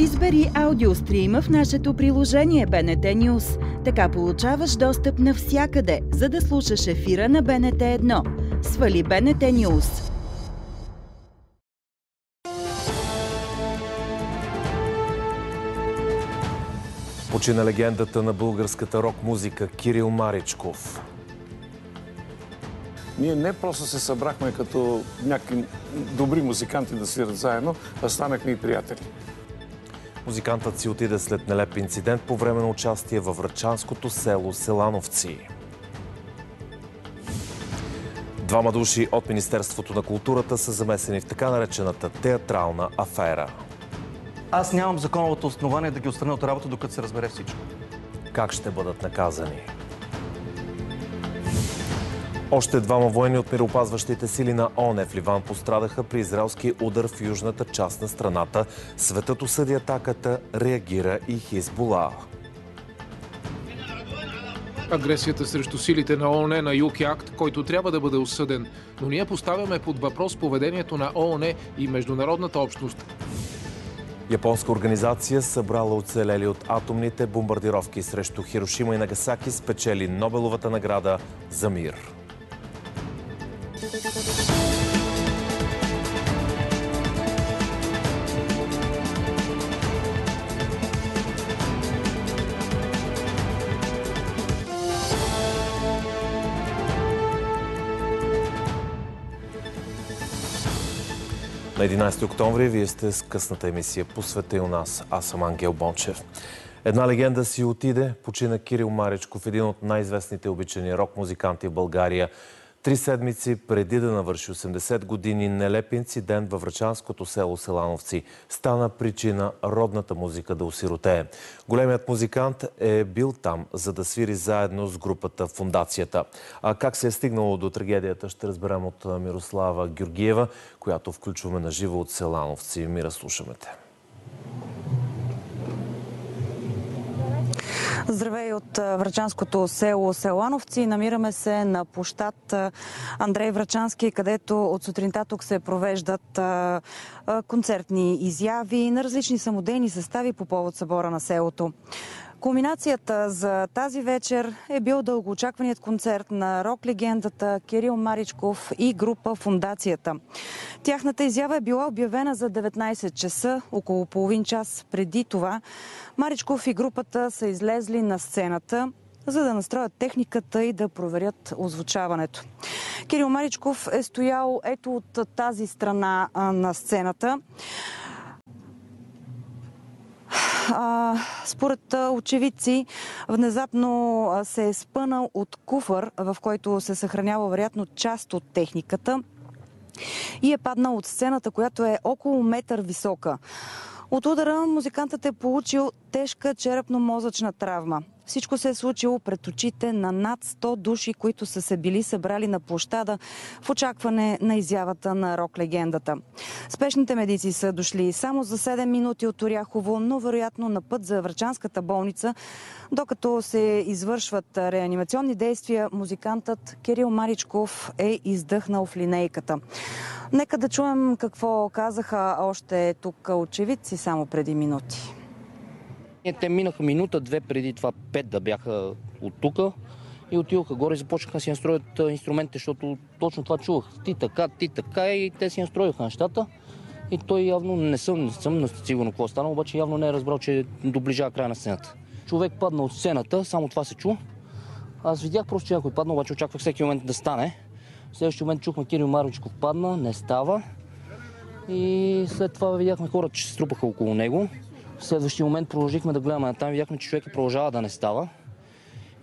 Избери аудиострима в нашето приложение БНТ News. Така получаваш достъп навсякъде, за да слушаш ефира на БНТ 1. Свали БНТ News. Почина легендата на българската рок-музика Кирил Маричков. Ние не просто се събрахме като някакви добри музиканти да свират заедно, а станахме и приятели. Музикантът си отиде след нелеп инцидент по време на участие във врачанското село Селановци. Двама души от Министерството на културата са замесени в така наречената театрална афера. Аз нямам законовото основание да ги отстраня от работа, докато се разбере всичко. Как ще бъдат наказани? Още двама военни от мироопазващите сили на ОНЕ в Ливан пострадаха при израелски удар в южната част на страната. Светът осъди атаката, реагира и Хизбула. Агресията срещу силите на ООН на юг е акт, който трябва да бъде осъден. Но ние поставяме под въпрос поведението на ООН и международната общност. Японска организация, събрала оцелели от атомните бомбардировки срещу Хирошима и Нагасаки, спечели Нобеловата награда за мир. На 11 октомври вие сте с късната емисия по света и у нас. Аз съм Ангел Бончев. Една легенда си отиде, почина Кирил Маричков, един от най-известните обичани рок-музиканти в България. Три седмици преди да навърши 80 години, нелеп инцидент във врачанското село Селановци стана причина родната музика да осиротее. Големият музикант е бил там, за да свири заедно с групата Фундацията. А как се е стигнало до трагедията, ще разберем от Мирослава Георгиева, която включваме на живо от Селановци. Мира, слушаме те. Здравей от Врачанското село Селановци. Намираме се на площад Андрей Врачански, където от сутринта тук се провеждат концертни изяви на различни самодейни състави по повод събора на селото. Кулминацията за тази вечер е бил дългоочакваният концерт на рок-легендата Кирил Маричков и група Фундацията. Тяхната изява е била обявена за 19 часа, около половин час преди това. Маричков и групата са излезли на сцената, за да настроят техниката и да проверят озвучаването. Кирил Маричков е стоял ето от тази страна на сцената. Според очевидци, внезапно се е спънал от куфър, в който се съхранява вероятно част от техниката и е паднал от сцената, която е около метър висока. От удара музикантът е получил тежка черепно-мозъчна травма. Всичко се е случило пред очите на над 100 души, които са се били събрали на площада в очакване на изявата на рок-легендата. Спешните медици са дошли само за 7 минути от Оряхово, но вероятно на път за Врачанската болница. Докато се извършват реанимационни действия, музикантът Кирил Маричков е издъхнал в линейката. Нека да чуем какво казаха още тук очевидци само преди минути. Те минаха минута-две преди това, пет да бяха от тук и отидоха горе и започнаха да си настроят инструментите, защото точно това чувах. Ти така, ти така и те си настроиха нещата. И той явно не съм, не съм сигурно какво стана, обаче явно не е разбрал, че доближава края на сцената. Човек падна от сцената, само това се чу. Аз видях просто, че някой падна, обаче очаквах всеки момент да стане. В следващия момент чухме Кирил Марочков падна, не става. И след това видяхме хора, че се струпаха около него. В следващия момент продължихме да гледаме там, видяхме, че човек продължава да не става.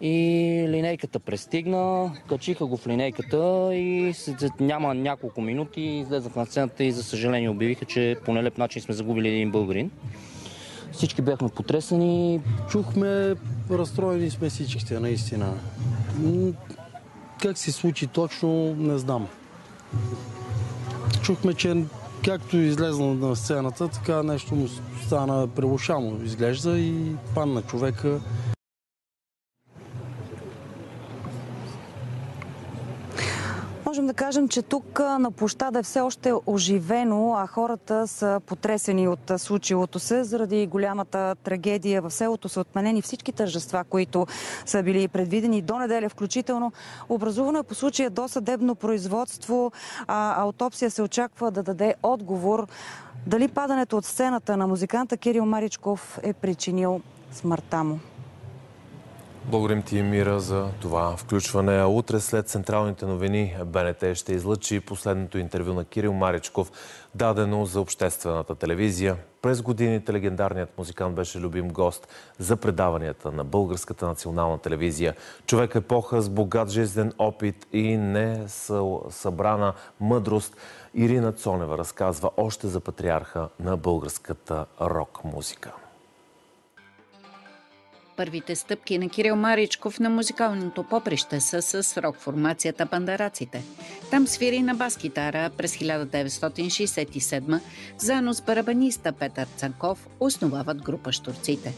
И линейката пристигна, качиха го в линейката и след няма няколко минути излезах на сцената и за съжаление обявиха, че по нелеп начин сме загубили един българин. Всички бяхме потресани. Чухме, разстроени сме всичките, наистина. Как се случи точно, не знам. Чухме, че както излезна на сцената, така нещо му стана прелушано изглежда и падна човека. Кажем, че тук на площада е все още оживено, а хората са потресени от случилото се. Заради голямата трагедия в селото са отменени всички тържества, които са били предвидени до неделя включително. Образувано е по случая до съдебно производство, а аутопсия се очаква да даде отговор дали падането от сцената на музиканта Кирил Маричков е причинил смъртта му. Благодарим ти, Мира, за това включване. Утре след централните новини БНТ ще излъчи последното интервю на Кирил Маричков, дадено за обществената телевизия. През годините легендарният музикант беше любим гост за предаванията на Българската национална телевизия. Човек епоха с богат жизнен опит и не събрана мъдрост. Ирина Цонева разказва още за патриарха на българската рок-музика. Първите стъпки на Кирил Маричков на музикалното поприще са с рок-формацията Бандараците. Там свири на бас-китара през 1967 заедно с барабаниста Петър Цанков основават група Штурците.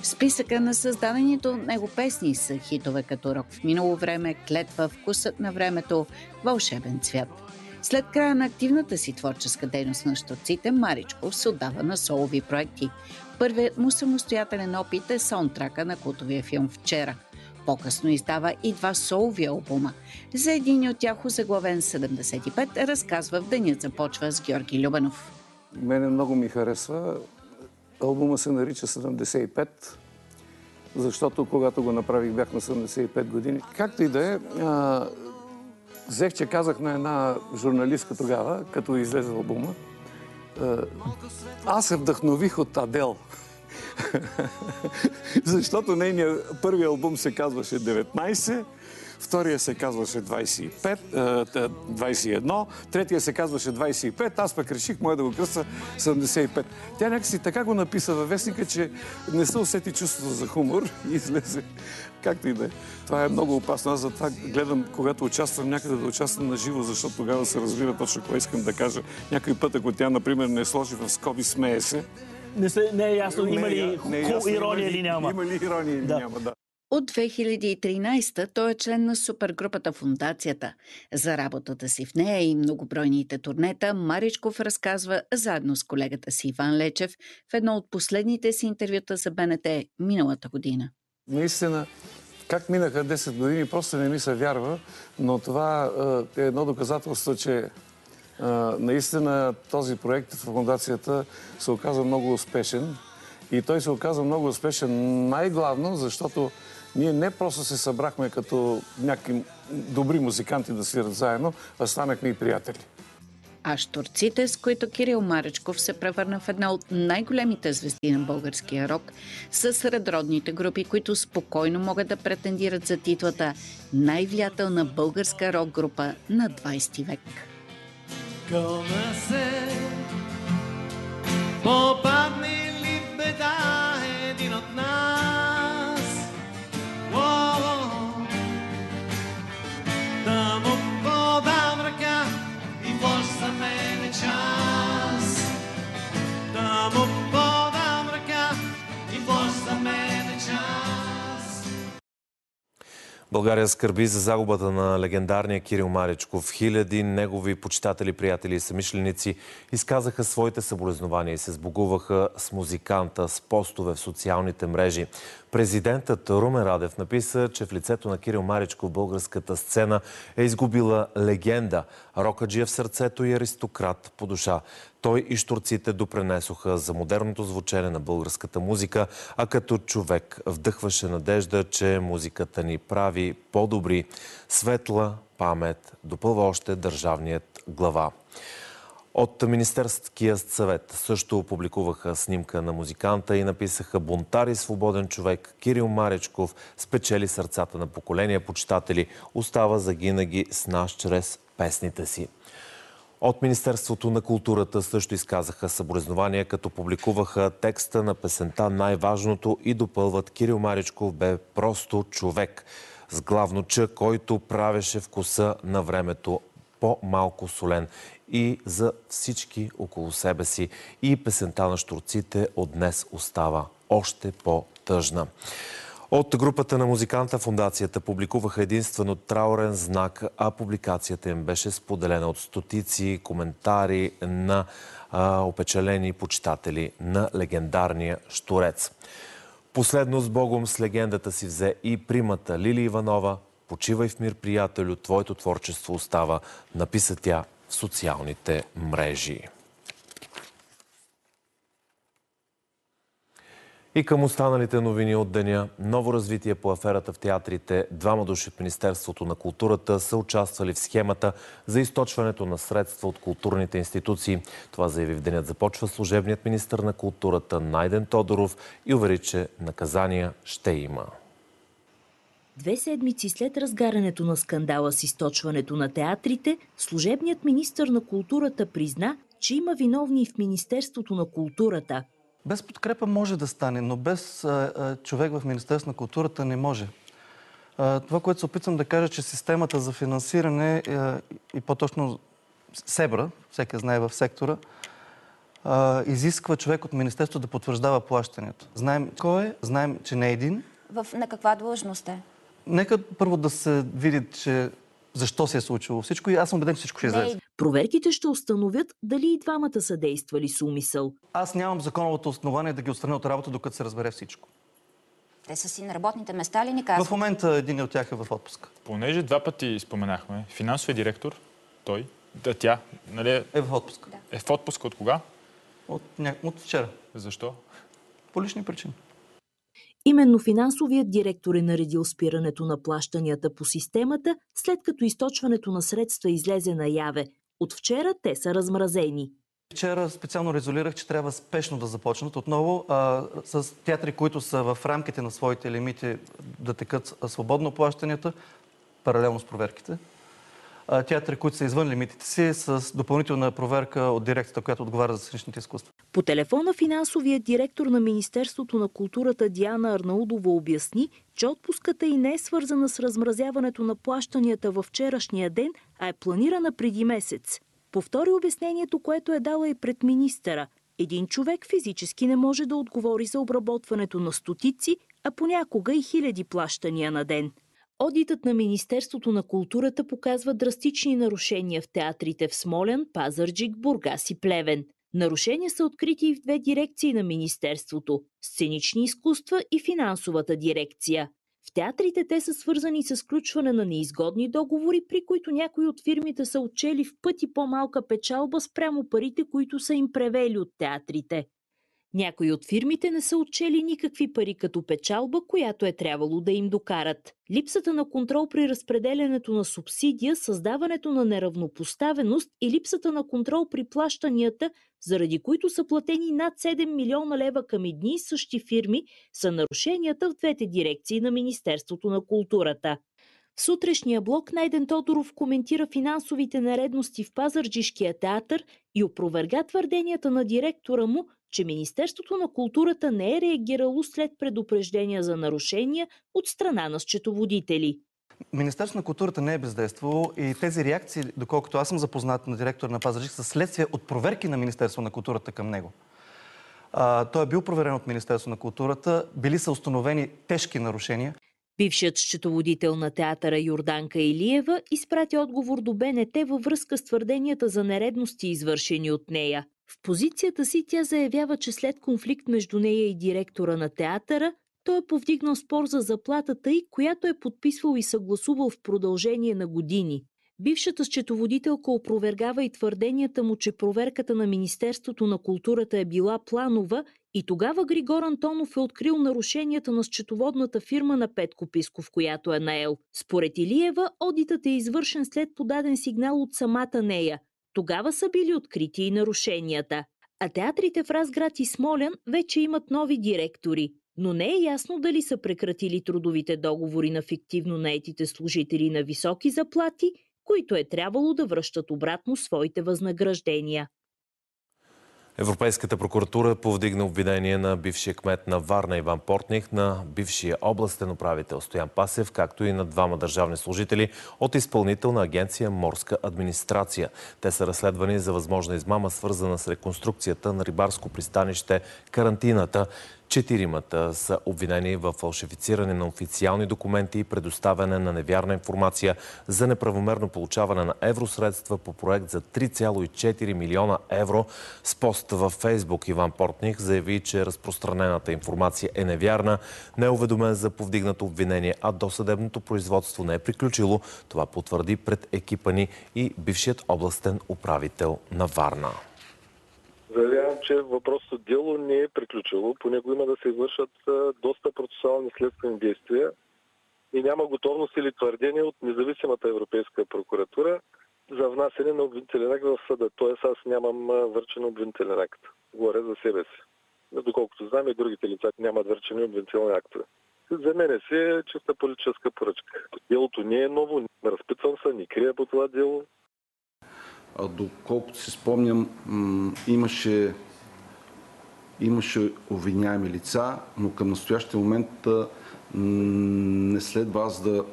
В списъка на създадените от него песни са хитове като Рок в минало време, Клетва, Вкусът на времето, Вълшебен цвят. След края на активната си творческа дейност на Штурците, Маричков се отдава на солови проекти – Първият му самостоятелен опит е саундтрака на култовия филм «Вчера». По-късно издава и два солови албума. За един от тях, заглавен 75, разказва в Денят започва с Георги Любанов. Мене много ми харесва. Албума се нарича 75, защото когато го направих бях на 75 години. Както и да е, взех, че казах на една журналистка тогава, като излезе албума, аз се вдъхнових от Адел. Защото нейният първи албум се казваше 19, втория се казваше 25, 21, третия се казваше 25, аз пък реших моя да го кръста 75. Тя някакси така го написа във вестника, че не се усети чувството за хумор и излезе както и да е. Това е много опасно. Аз затова гледам, когато участвам някъде да участвам на живо, защото тогава се разбира точно какво искам да кажа. Някой път, ако тя, например, не сложи в скоби, смее се, не, се, не е ясно има ли не, е ясно, ирония или няма. Има ли ирония или да. няма, да. От 2013 той е член на супергрупата Фундацията. За работата си в нея и многобройните турнета Маричков разказва заедно с колегата си Иван Лечев в едно от последните си интервюта за БНТ миналата година. Наистина, как минаха 10 години, просто не ми се вярва, но това е едно доказателство, че наистина този проект в фундацията се оказа много успешен. И той се оказа много успешен най-главно, защото ние не просто се събрахме като някакви добри музиканти да свират заедно, а станахме и приятели. А штурците, с които Кирил Маречков се превърна в една от най-големите звезди на българския рок, са сред родните групи, които спокойно могат да претендират за титлата най-влиятелна българска рок група на 20 век. Come se попадне България скърби за загубата на легендарния Кирил Маричков. Хиляди негови почитатели, приятели и самишленици изказаха своите съболезнования и се сбогуваха с музиканта, с постове в социалните мрежи. Президентът Румен Радев написа, че в лицето на Кирил Маричков българската сцена е изгубила легенда, рокаджия в сърцето и аристократ по душа. Той и штурците допренесоха за модерното звучение на българската музика, а като човек вдъхваше надежда, че музиката ни прави по-добри. Светла памет допълва още държавният глава. От Министерския съвет също опубликуваха снимка на музиканта и написаха Бунтар и свободен човек Кирил Маречков спечели сърцата на поколения почитатели, остава загинаги с нас чрез песните си. От Министерството на културата също изказаха съболезнования, като публикуваха текста на песента Най-важното и допълват Кирил Маричков бе просто човек с главно Ч, който правеше вкуса на времето по-малко солен и за всички около себе си. И песента на штурците от днес остава още по-тъжна. От групата на музиканта фундацията публикуваха единствено траурен знак, а публикацията им беше споделена от стотици коментари на а, опечалени почитатели на легендарния Штурец. Последно с Богом с легендата си взе и примата Лили Иванова. Почивай в мир, приятелю, твоето творчество остава, написа тя социалните мрежи. И към останалите новини от деня. Ново развитие по аферата в театрите. Двама души в Министерството на културата са участвали в схемата за източването на средства от културните институции. Това заяви в денят започва служебният министр на културата Найден Тодоров и увери, че наказания ще има. Две седмици след разгарянето на скандала с източването на театрите, служебният министр на културата призна, че има виновни в Министерството на културата. Без подкрепа може да стане, но без а, а, човек в Министерство на културата не може. А, това, което се опитвам да кажа, че системата за финансиране а, и по-точно СЕБРА, всеки знае в сектора, а, изисква човек от Министерство да потвърждава плащането. Знаем кой е, знаем, че не е един. В, на каква длъжност е? Нека първо да се види, че защо се е случило всичко и аз съм убеден, че всичко ще излезе. Проверките ще установят дали и двамата са действали с умисъл. Аз нямам законовото основание да ги отстраня от работа, докато се разбере всичко. Те са си на работните места ли ни казват? В момента един от тях е в отпуск. Понеже два пъти споменахме, финансовия директор, той, да, тя, нали, Е в отпуск. е в отпуск от кога? От, ня... от вчера. Защо? По лични причини. Именно финансовият директор е наредил спирането на плащанията по системата, след като източването на средства излезе наяве. От вчера те са размразени. Вчера специално резолирах, че трябва спешно да започнат отново а, с театри, които са в рамките на своите лимити да текат свободно плащанията, паралелно с проверките. Театри, които са извън лимитите си, с допълнителна проверка от дирекцията, която отговаря за сценичните изкуства. По телефона финансовият директор на Министерството на културата Диана Арнаудова обясни, че отпуската и не е свързана с размразяването на плащанията във вчерашния ден, а е планирана преди месец. Повтори обяснението, което е дала и пред министъра. Един човек физически не може да отговори за обработването на стотици, а понякога и хиляди плащания на ден. Одитът на Министерството на културата показва драстични нарушения в театрите в Смолян, Пазарджик, Бургас и Плевен. Нарушения са открити и в две дирекции на Министерството – сценични изкуства и финансовата дирекция. В театрите те са свързани с включване на неизгодни договори, при които някои от фирмите са отчели в пъти по-малка печалба спрямо парите, които са им превели от театрите. Някои от фирмите не са отчели никакви пари като печалба, която е трябвало да им докарат. Липсата на контрол при разпределянето на субсидия, създаването на неравнопоставеност и липсата на контрол при плащанията, заради които са платени над 7 милиона лева към едни и същи фирми, са нарушенията в двете дирекции на Министерството на културата. В сутрешния блок Найден Тодоров коментира финансовите наредности в Пазарджишкия театър и опроверга твърденията на директора му, че Министерството на културата не е реагирало след предупреждения за нарушения от страна на счетоводители. Министерството на културата не е бездействало и тези реакции, доколкото аз съм запознат на директора на Пазарджик, са следствие от проверки на Министерството на културата към него. А, той е бил проверен от Министерството на културата, били са установени тежки нарушения. Бившият счетоводител на театъра Йорданка Илиева изпрати отговор до БНТ във връзка с твърденията за нередности, извършени от нея. В позицията си тя заявява, че след конфликт между нея и директора на театъра, той е повдигнал спор за заплатата й, която е подписвал и съгласувал в продължение на години. Бившата счетоводителка опровергава и твърденията му, че проверката на Министерството на културата е била планова и тогава Григор Антонов е открил нарушенията на счетоводната фирма на Петко Писков, която е наел. Според Илиева, одитът е извършен след подаден сигнал от самата нея. Тогава са били открити и нарушенията. А театрите в Разград и Смолян вече имат нови директори. Но не е ясно дали са прекратили трудовите договори на фиктивно наетите служители на високи заплати, които е трябвало да връщат обратно своите възнаграждения. Европейската прокуратура повдигна обвинение на бившия кмет на Варна Иван Портних, на бившия областен управител Стоян Пасев, както и на двама държавни служители от изпълнителна агенция Морска администрация. Те са разследвани за възможна измама, свързана с реконструкцията на рибарско пристанище Карантината, Четиримата са обвинени в фалшифициране на официални документи и предоставяне на невярна информация за неправомерно получаване на евросредства по проект за 3,4 милиона евро. С пост във Фейсбук Иван Портних заяви, че разпространената информация е невярна, не е уведомен за повдигнато обвинение, а досъдебното производство не е приключило. Това потвърди пред екипа ни и бившият областен управител на Варна. Заявявам, че въпросното дело не е приключило. По него има да се извършат доста процесуални следствени действия и няма готовност или твърдение от независимата Европейска прокуратура за внасене на обвинителен акт в съда. Тоест аз нямам върчен обвинителен акт. Говоря за себе си. Доколкото знам и другите лица нямат върчени обвинителни актове. За мен си е чиста политическа поръчка. Делото не е ново, разпитвам се, не крия по това дело. Доколкото си спомням, имаше, имаше обвиняеми лица, но към настоящия момент не следва аз да,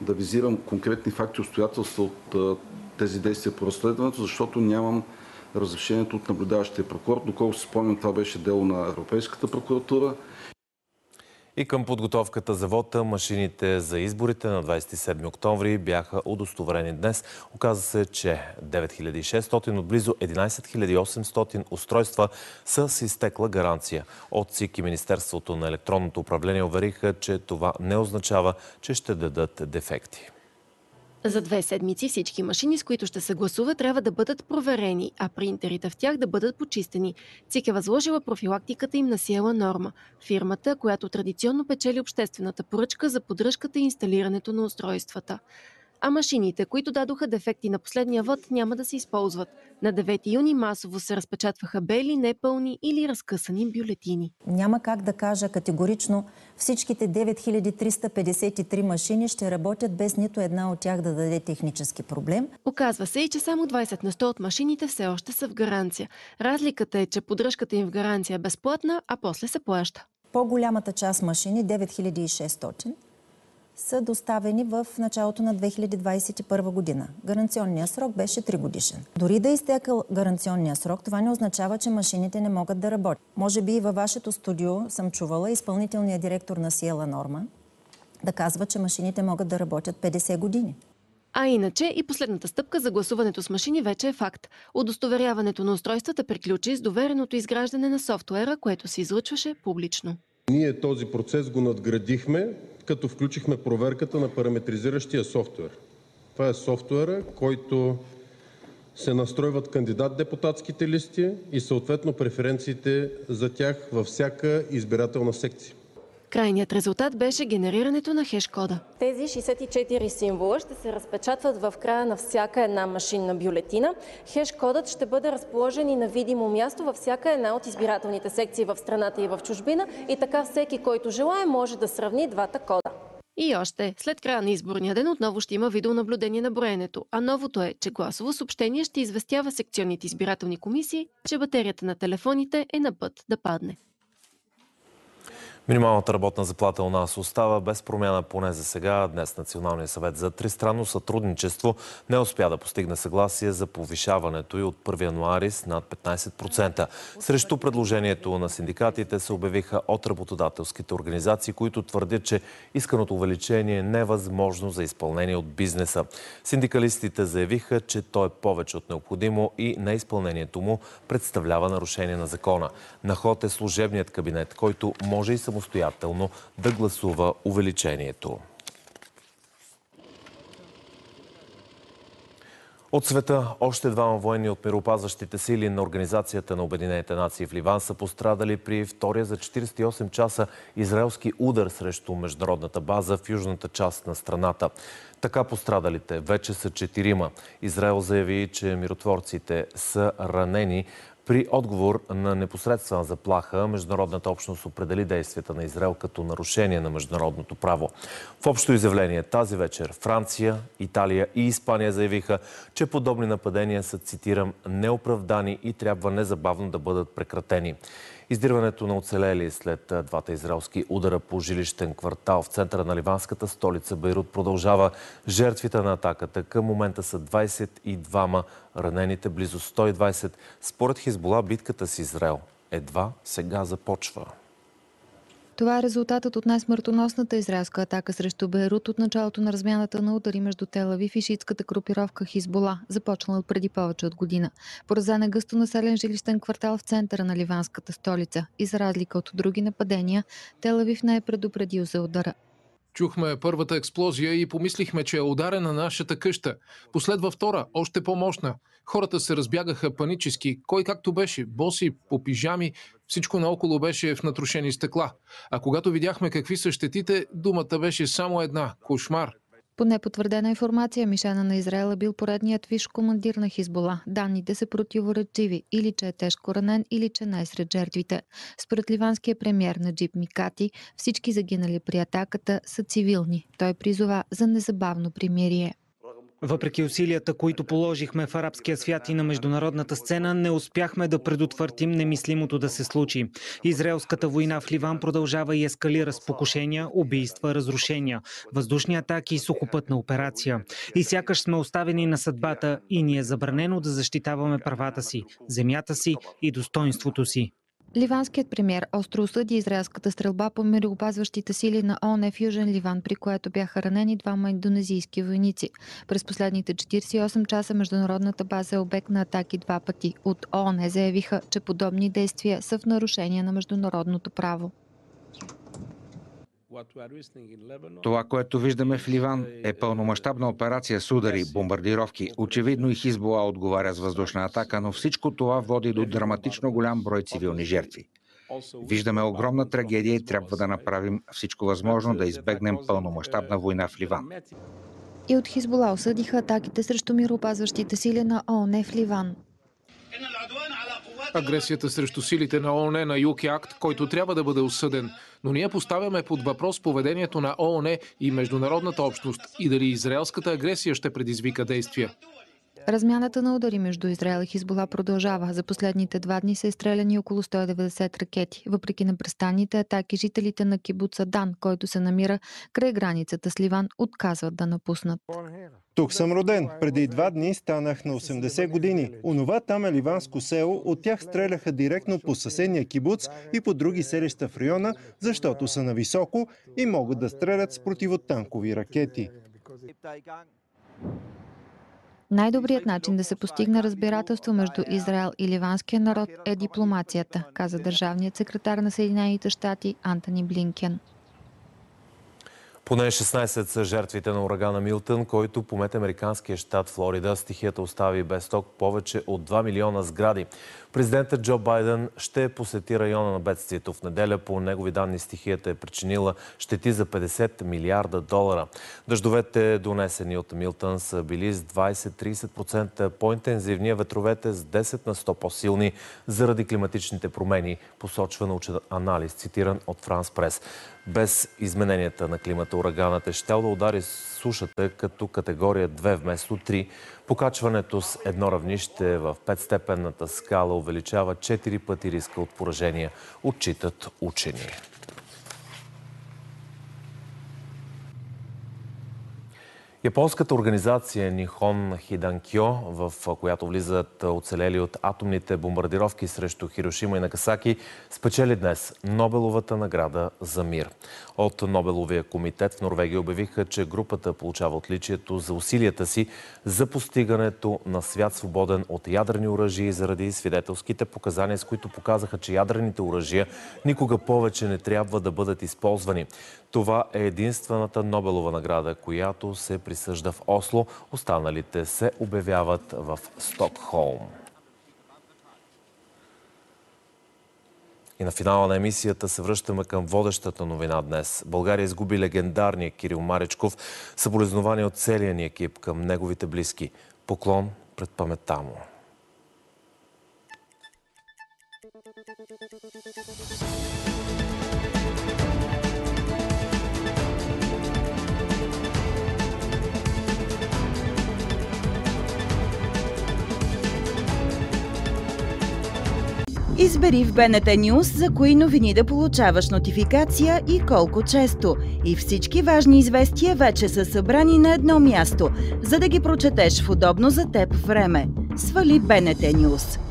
да визирам конкретни факти и обстоятелства от тези действия по разследването, защото нямам разрешението от наблюдаващия прокурор. Доколко си спомням, това беше дело на Европейската прокуратура. И към подготовката за вота, машините за изборите на 27 октомври бяха удостоверени днес. Оказа се, че 9600 от близо 11800 устройства са с изтекла гаранция. От ЦИК и Министерството на електронното управление увериха, че това не означава, че ще дадат дефекти. За две седмици всички машини, с които ще се гласува, трябва да бъдат проверени, а принтерите в тях да бъдат почистени. ЦИК е възложила профилактиката им на Сиела Норма, фирмата, която традиционно печели обществената поръчка за поддръжката и инсталирането на устройствата а машините, които дадоха дефекти на последния вод, няма да се използват. На 9 юни масово се разпечатваха бели, непълни или разкъсани бюлетини. Няма как да кажа категорично всичките 9353 машини ще работят без нито една от тях да даде технически проблем. Оказва се и, че само 20 на 100 от машините все още са в гаранция. Разликата е, че поддръжката им в гаранция е безплатна, а после се плаща. По-голямата част машини, 9600, са доставени в началото на 2021 година. Гаранционният срок беше 3 годишен. Дори да е изтекал гаранционния срок, това не означава, че машините не могат да работят. Може би и във вашето студио съм чувала изпълнителният директор на Сиела Норма да казва, че машините могат да работят 50 години. А иначе и последната стъпка за гласуването с машини вече е факт. Удостоверяването на устройствата приключи с довереното изграждане на софтуера, което се излъчваше публично. Ние този процес го надградихме като включихме проверката на параметризиращия софтуер. Това е софтуера, който се настройват кандидат-депутатските листи и съответно преференциите за тях във всяка избирателна секция. Крайният резултат беше генерирането на хеш-кода. Тези 64 символа ще се разпечатват в края на всяка една машинна бюлетина. Хеш-кодът ще бъде разположен и на видимо място във всяка една от избирателните секции в страната и в чужбина и така всеки, който желая, може да сравни двата кода. И още, след края на изборния ден отново ще има видеонаблюдение на броенето, а новото е, че гласово съобщение ще известява секционните избирателни комисии, че батерията на телефоните е на път да падне. Минималната работна заплата у нас остава без промяна поне за сега. Днес Националният съвет за тристранно сътрудничество не успя да постигне съгласие за повишаването и от 1 януари с над 15%. Срещу предложението на синдикатите се обявиха от работодателските организации, които твърдят, че исканото увеличение е невъзможно за изпълнение от бизнеса. Синдикалистите заявиха, че то е повече от необходимо и неизпълнението му представлява нарушение на закона. На ход е служебният кабинет, който може и само самостоятелно да гласува увеличението. От света още двама военни от мироопазващите сили на Организацията на Обединените нации в Ливан са пострадали при втория за 48 часа израелски удар срещу международната база в южната част на страната. Така пострадалите вече са четирима. Израел заяви, че миротворците са ранени при отговор на непосредствена заплаха, международната общност определи действията на Израел като нарушение на международното право. В общо изявление тази вечер Франция, Италия и Испания заявиха, че подобни нападения са, цитирам, неоправдани и трябва незабавно да бъдат прекратени. Издирването на оцелели след двата израелски удара по жилищен квартал в центъра на ливанската столица Байрут продължава. Жертвите на атаката към момента са 22-ма, ранените близо 120. Според Хизбола битката с Израел едва сега започва. Това е резултатът от най-смъртоносната израелска атака срещу Бейрут от началото на размяната на удари между Телавив и шиитската групировка Хизбола, започнала преди повече от година. Поразен е гъсто населен жилищен квартал в центъра на ливанската столица и за разлика от други нападения, Телавив не е предупредил за удара. Чухме първата експлозия и помислихме, че е ударена нашата къща. Последва втора, още по-мощна. Хората се разбягаха панически, кой както беше, боси, по пижами, всичко наоколо беше в натрушени стъкла. А когато видяхме какви са щетите, думата беше само една – кошмар. По непотвърдена информация, мишена на Израел е бил поредният виш командир на Хизбола. Данните са противоречиви, или че е тежко ранен, или че не е сред жертвите. Според ливанския премьер на Джип Микати, всички загинали при атаката са цивилни. Той призова за незабавно примирие. Въпреки усилията, които положихме в арабския свят и на международната сцена, не успяхме да предотвратим немислимото да се случи. Израелската война в Ливан продължава и ескалира с покушения, убийства, разрушения, въздушни атаки и сухопътна операция. И сякаш сме оставени на съдбата и ни е забранено да защитаваме правата си, земята си и достоинството си. Ливанският премьер остро осъди израелската стрелба по мироопазващите сили на ООН в Южен Ливан, при което бяха ранени двама индонезийски войници. През последните 48 часа международната база е обект на атаки два пъти. От ООН заявиха, че подобни действия са в нарушение на международното право. Това, което виждаме в Ливан, е пълномащабна операция с удари, бомбардировки. Очевидно и Хизбола отговаря с въздушна атака, но всичко това води до драматично голям брой цивилни жертви. Виждаме огромна трагедия и трябва да направим всичко възможно да избегнем пълномащабна война в Ливан. И от Хизбола осъдиха атаките срещу мироопазващите сили на ООН в Ливан. Агресията срещу силите на ООН на юг акт, който трябва да бъде осъден. Но ние поставяме под въпрос поведението на ООН и международната общност и дали израелската агресия ще предизвика действия. Размяната на удари между Израел и Хизбола продължава. За последните два дни са изстреляни около 190 ракети. Въпреки непрестанните атаки, жителите на кибуца Дан, който се намира край границата с Ливан, отказват да напуснат. Тук съм роден. Преди два дни станах на 80 години. Онова там е ливанско село. От тях стреляха директно по съседния кибуц и по други селища в района, защото са нависоко и могат да стрелят с противотанкови ракети. Най-добрият начин да се постигне разбирателство между Израел и ливанския народ е дипломацията, каза държавният секретар на Съединените щати Антони Блинкен. Поне 16 са жертвите на урагана Милтън, който помет американския щат Флорида. Стихията остави без ток повече от 2 милиона сгради. Президентът Джо Байден ще посети района на бедствието. В неделя по негови данни стихията е причинила щети за 50 милиарда долара. Дъждовете, донесени от Милтън, са били с 20-30% по-интензивни, ветровете с 10 на 100 по-силни заради климатичните промени, посочва научен анализ, цитиран от Франс Прес. Без измененията на климата ураганът е щел да удари сушата като категория 2 вместо 3. Покачването с едно равнище в петстепенната скала увеличава 4 пъти риска от поражения, отчитат учени. Японската организация Нихон Хиданкьо, в която влизат оцелели от атомните бомбардировки срещу Хирошима и Накасаки, спечели днес Нобеловата награда за мир. От Нобеловия комитет в Норвегия обявиха, че групата получава отличието за усилията си за постигането на свят свободен от ядрени оръжия заради свидетелските показания, с които показаха, че ядрените оръжия никога повече не трябва да бъдат използвани. Това е единствената Нобелова награда, която се присъжда в Осло. Останалите се обявяват в Стокхолм. И на финала на емисията се връщаме към водещата новина днес. България изгуби легендарния Кирил Маречков. Съболезнования от целия ни екип към неговите близки. Поклон пред паметта му. Избери в БНТ News за кои новини да получаваш нотификация и колко често. И всички важни известия вече са събрани на едно място, за да ги прочетеш в удобно за теб време. Свали БНТ News.